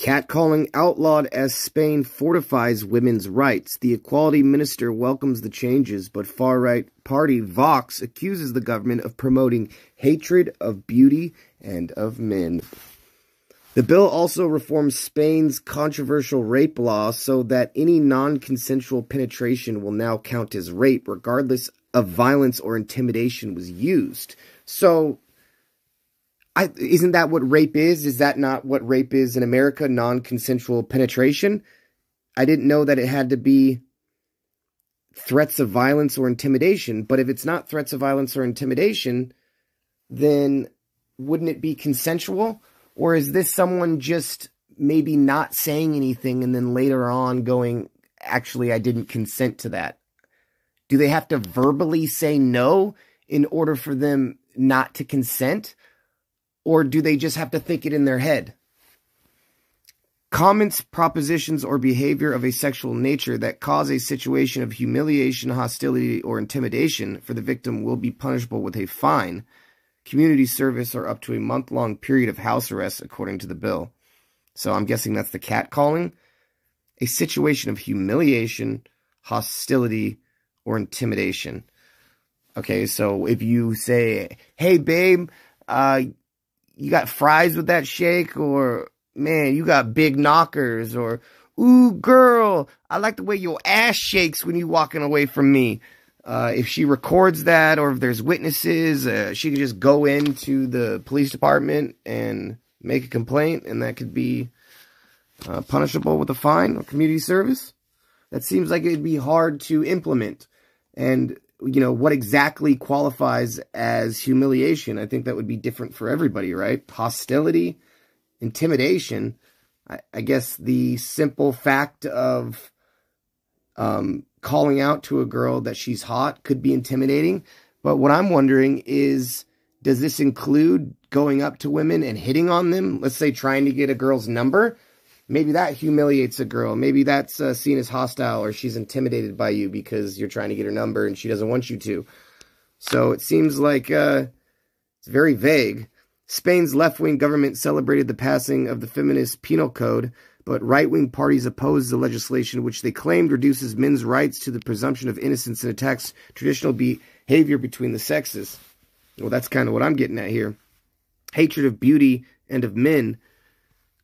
Catcalling outlawed as Spain fortifies women's rights. The equality minister welcomes the changes, but far-right party Vox accuses the government of promoting hatred of beauty and of men. The bill also reforms Spain's controversial rape law so that any non-consensual penetration will now count as rape, regardless of violence or intimidation was used. So I, isn't that what rape is? Is that not what rape is in America? Non consensual penetration? I didn't know that it had to be threats of violence or intimidation. But if it's not threats of violence or intimidation, then wouldn't it be consensual? Or is this someone just maybe not saying anything and then later on going, actually, I didn't consent to that? Do they have to verbally say no in order for them not to consent? Or do they just have to think it in their head? Comments, propositions, or behavior of a sexual nature that cause a situation of humiliation, hostility, or intimidation for the victim will be punishable with a fine, community service, or up to a month long period of house arrest, according to the bill. So I'm guessing that's the catcalling. A situation of humiliation, hostility, or intimidation. Okay, so if you say, hey, babe, uh, you got fries with that shake or man, you got big knockers or ooh girl, I like the way your ass shakes when you walking away from me. Uh, if she records that or if there's witnesses, uh, she could just go into the police department and make a complaint and that could be uh, punishable with a fine or community service. That seems like it'd be hard to implement. And you know, what exactly qualifies as humiliation. I think that would be different for everybody, right? Hostility, intimidation. I, I guess the simple fact of um, calling out to a girl that she's hot could be intimidating. But what I'm wondering is, does this include going up to women and hitting on them? Let's say trying to get a girl's number maybe that humiliates a girl. Maybe that's uh, seen as hostile or she's intimidated by you because you're trying to get her number and she doesn't want you to. So it seems like uh, it's very vague. Spain's left-wing government celebrated the passing of the feminist penal code, but right-wing parties opposed the legislation which they claimed reduces men's rights to the presumption of innocence and attacks traditional behavior between the sexes. Well, that's kind of what I'm getting at here. Hatred of beauty and of men.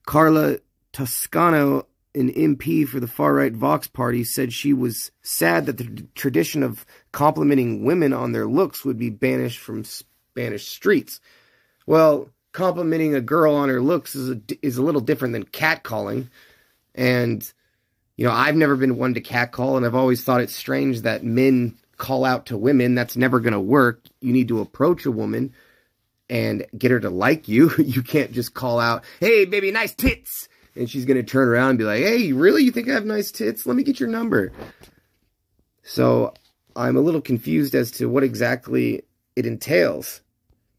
Carla Toscano, an MP for the far right Vox party, said she was sad that the tradition of complimenting women on their looks would be banished from Spanish streets. Well, complimenting a girl on her looks is a, is a little different than catcalling. And, you know, I've never been one to catcall, and I've always thought it's strange that men call out to women. That's never going to work. You need to approach a woman and get her to like you. You can't just call out, hey, baby, nice tits and she's going to turn around and be like, hey, really? You think I have nice tits? Let me get your number. So I'm a little confused as to what exactly it entails.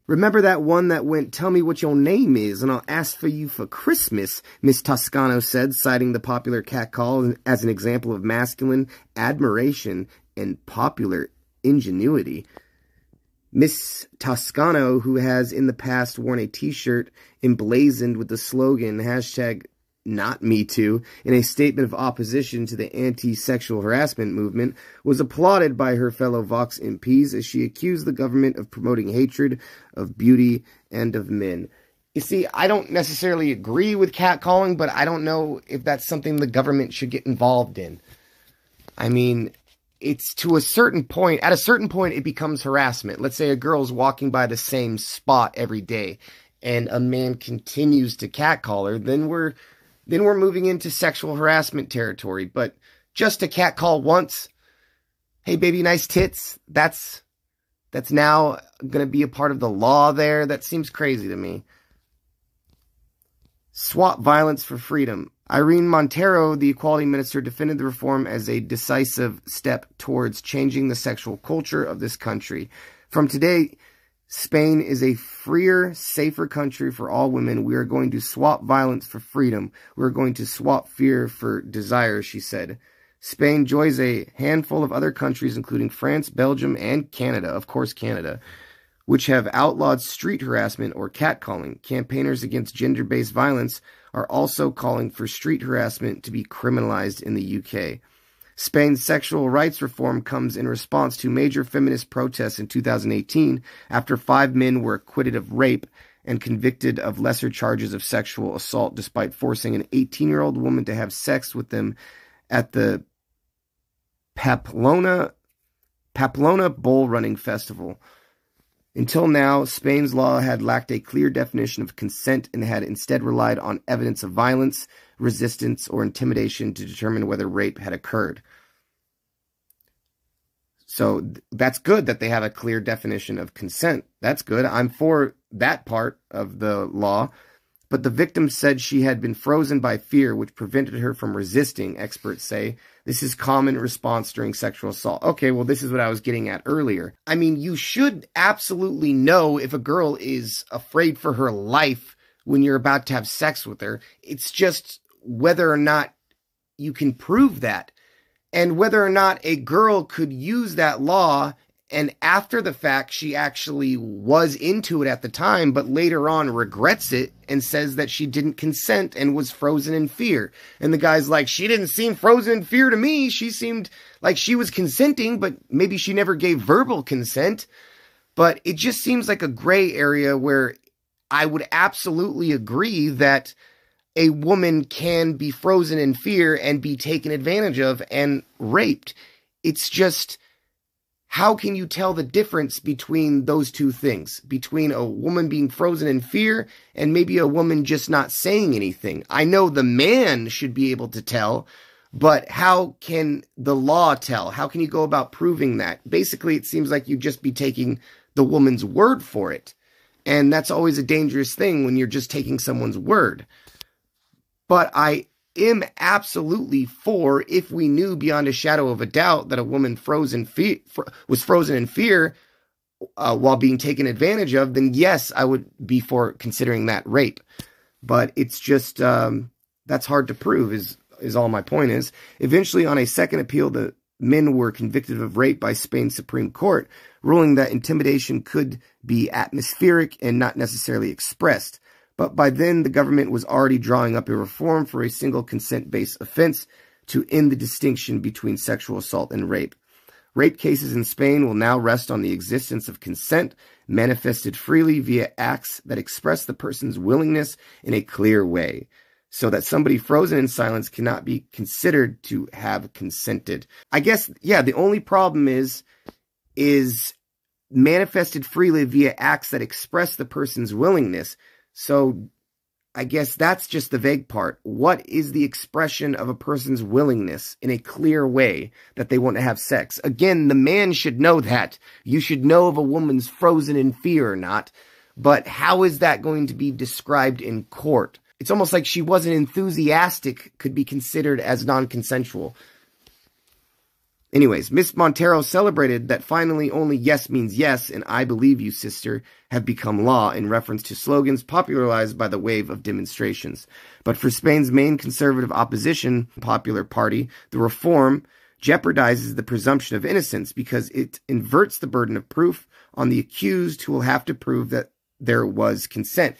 Remember that one that went, tell me what your name is, and I'll ask for you for Christmas, Miss Toscano said, citing the popular catcall as an example of masculine admiration and popular ingenuity. Miss Toscano, who has in the past worn a t-shirt emblazoned with the slogan hashtag not Me Too, in a statement of opposition to the anti-sexual harassment movement, was applauded by her fellow Vox MPs as she accused the government of promoting hatred of beauty and of men. You see, I don't necessarily agree with catcalling, but I don't know if that's something the government should get involved in. I mean, it's to a certain point, at a certain point, it becomes harassment. Let's say a girl's walking by the same spot every day and a man continues to catcall her, then we're then we're moving into sexual harassment territory. But just a cat call once, hey baby, nice tits. That's that's now going to be a part of the law there. That seems crazy to me. Swap violence for freedom. Irene Montero, the equality minister, defended the reform as a decisive step towards changing the sexual culture of this country. From today, Spain is a freer, safer country for all women. We are going to swap violence for freedom. We are going to swap fear for desire, she said. Spain joins a handful of other countries, including France, Belgium, and Canada, of course, Canada, which have outlawed street harassment or catcalling. Campaigners against gender based violence are also calling for street harassment to be criminalized in the UK. Spain's sexual rights reform comes in response to major feminist protests in 2018 after five men were acquitted of rape and convicted of lesser charges of sexual assault despite forcing an 18 year old woman to have sex with them at the Pamplona, Pamplona Bull Running Festival. Until now, Spain's law had lacked a clear definition of consent and had instead relied on evidence of violence, resistance, or intimidation to determine whether rape had occurred. So that's good that they have a clear definition of consent. That's good. I'm for that part of the law. But the victim said she had been frozen by fear, which prevented her from resisting, experts say. This is common response during sexual assault. Okay, well, this is what I was getting at earlier. I mean, you should absolutely know if a girl is afraid for her life when you're about to have sex with her. It's just whether or not you can prove that and whether or not a girl could use that law and after the fact she actually was into it at the time but later on regrets it and says that she didn't consent and was frozen in fear. And the guy's like she didn't seem frozen in fear to me. She seemed like she was consenting but maybe she never gave verbal consent. But it just seems like a gray area where i would absolutely agree that a woman can be frozen in fear and be taken advantage of and raped it's just how can you tell the difference between those two things? Between a woman being frozen in fear and maybe a woman just not saying anything? I know the man should be able to tell, but how can the law tell? How can you go about proving that? Basically, it seems like you'd just be taking the woman's word for it. And that's always a dangerous thing when you're just taking someone's word. But I am absolutely for if we knew beyond a shadow of a doubt that a woman frozen fe- was frozen in fear uh, while being taken advantage of, then yes, I would be for considering that rape. But it's just um, that's hard to prove. Is is all my point is. Eventually, on a second appeal, the men were convicted of rape by Spain's Supreme Court, ruling that intimidation could be atmospheric and not necessarily expressed but by then the government was already drawing up a reform for a single consent-based offense to end the distinction between sexual assault and rape. Rape cases in Spain will now rest on the existence of consent manifested freely via acts that express the person's willingness in a clear way, so that somebody frozen in silence cannot be considered to have consented. I guess, yeah, the only problem is, is manifested freely via acts that express the person's willingness. So I guess that's just the vague part. What is the expression of a person's willingness in a clear way that they want to have sex? Again, the man should know that. You should know if a woman's frozen in fear or not. But how is that going to be described in court? It's almost like she wasn't enthusiastic could be considered as non-consensual. Anyways, Miss Montero celebrated that finally only yes means yes and I believe you, sister, have become law in reference to slogans popularized by the wave of demonstrations. But for Spain's main conservative opposition popular party, the reform jeopardizes the presumption of innocence because it inverts the burden of proof on the accused who will have to prove that there was consent.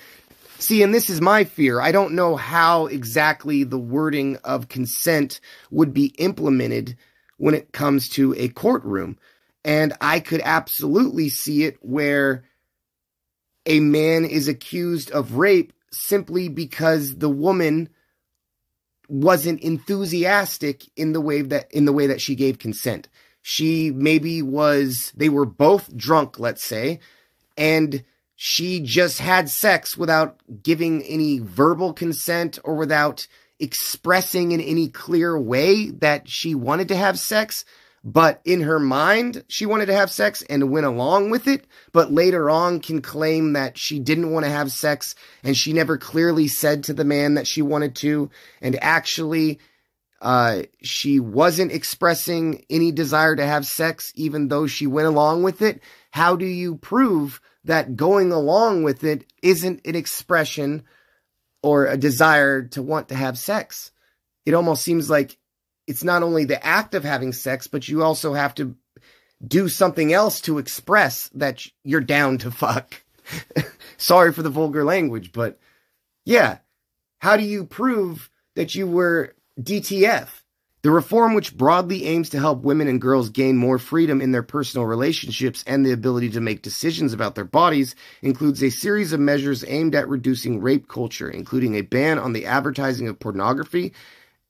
See, and this is my fear. I don't know how exactly the wording of consent would be implemented when it comes to a courtroom. And I could absolutely see it where a man is accused of rape simply because the woman wasn't enthusiastic in the way that in the way that she gave consent. She maybe was they were both drunk, let's say, and she just had sex without giving any verbal consent or without expressing in any clear way that she wanted to have sex, but in her mind, she wanted to have sex and went along with it, but later on can claim that she didn't want to have sex and she never clearly said to the man that she wanted to. And actually, uh, she wasn't expressing any desire to have sex, even though she went along with it. How do you prove that going along with it isn't an expression or a desire to want to have sex. It almost seems like it's not only the act of having sex, but you also have to do something else to express that you're down to fuck. Sorry for the vulgar language, but yeah, how do you prove that you were DTF? The reform, which broadly aims to help women and girls gain more freedom in their personal relationships and the ability to make decisions about their bodies, includes a series of measures aimed at reducing rape culture, including a ban on the advertising of pornography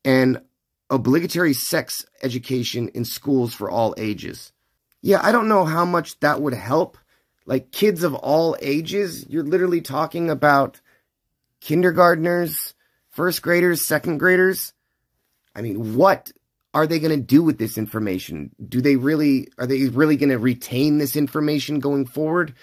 and obligatory sex education in schools for all ages. Yeah, I don't know how much that would help. Like kids of all ages, you're literally talking about kindergartners, first graders, second graders I mean, what are they going to do with this information? Do they really, are they really going to retain this information going forward?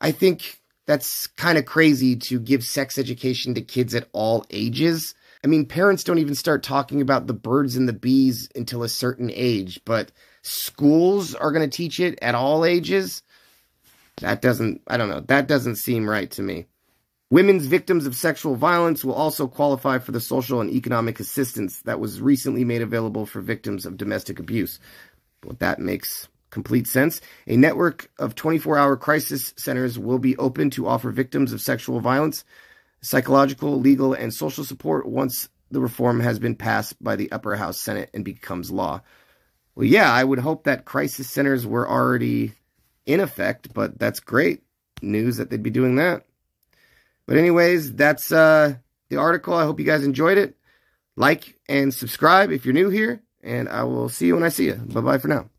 I think that's kind of crazy to give sex education to kids at all ages. I mean, parents don't even start talking about the birds and the bees until a certain age, but schools are going to teach it at all ages. That doesn't, I don't know, that doesn't seem right to me. Women's victims of sexual violence will also qualify for the social and economic assistance that was recently made available for victims of domestic abuse. Well, that makes complete sense. A network of 24 hour crisis centers will be open to offer victims of sexual violence psychological, legal, and social support once the reform has been passed by the upper house Senate and becomes law. Well, yeah, I would hope that crisis centers were already in effect, but that's great news that they'd be doing that. But anyways, that's uh, the article. I hope you guys enjoyed it. Like and subscribe if you're new here, and I will see you when I see you. Bye-bye for now.